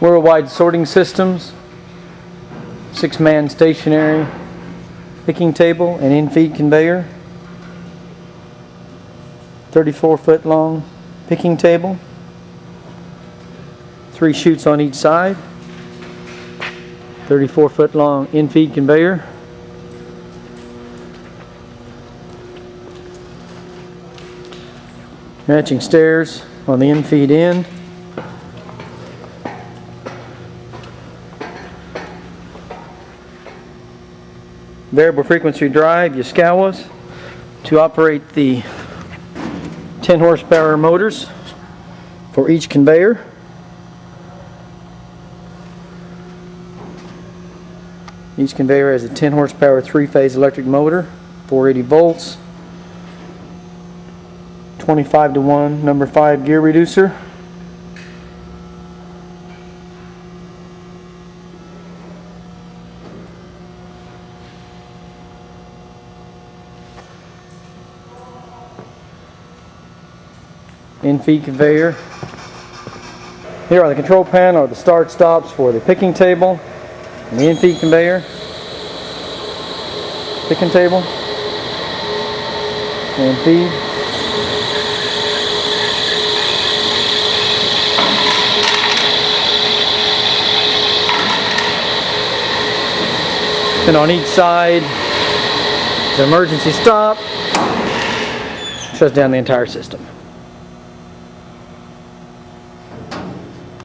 Worldwide sorting systems, six-man stationary picking table and in-feed conveyor, 34-foot long picking table, three chutes on each side, 34-foot long in-feed conveyor, matching stairs on the in-feed end, variable frequency drive, Yaskawas, to operate the 10 horsepower motors for each conveyor. Each conveyor has a 10 horsepower three-phase electric motor, 480 volts, 25 to 1 number 5 gear reducer. In-feed conveyor. Here are the control panel or the start stops for the picking table and the in-feed conveyor. Picking table and feed. And on each side, the emergency stop shuts down the entire system.